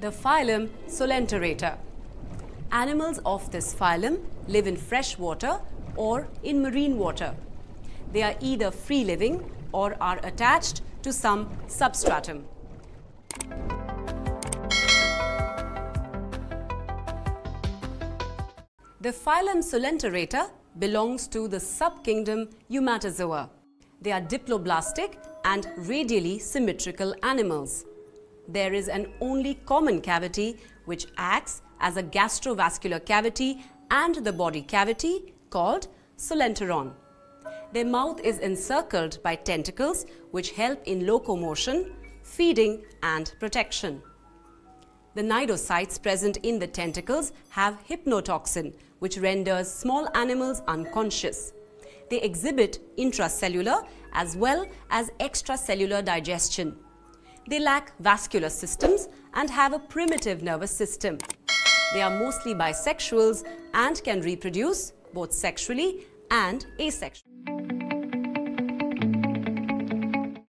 The phylum Coelenterata. Animals of this phylum live in fresh water or in marine water. They are either free living or are attached to some substratum. The phylum Coelenterata belongs to the subkingdom Eumetazoa. They are diploblastic and radially symmetrical animals. There is an only common cavity which acts as a gastrovascular cavity and the body cavity called coelenteron. Their mouth is encircled by tentacles which help in locomotion, feeding and protection. The cnidocytes present in the tentacles have hypnotoxin which renders small animals unconscious. They exhibit intracellular as well as extracellular digestion. They lack vascular systems and have a primitive nervous system. They are mostly bisexuals and can reproduce both sexually and asexually.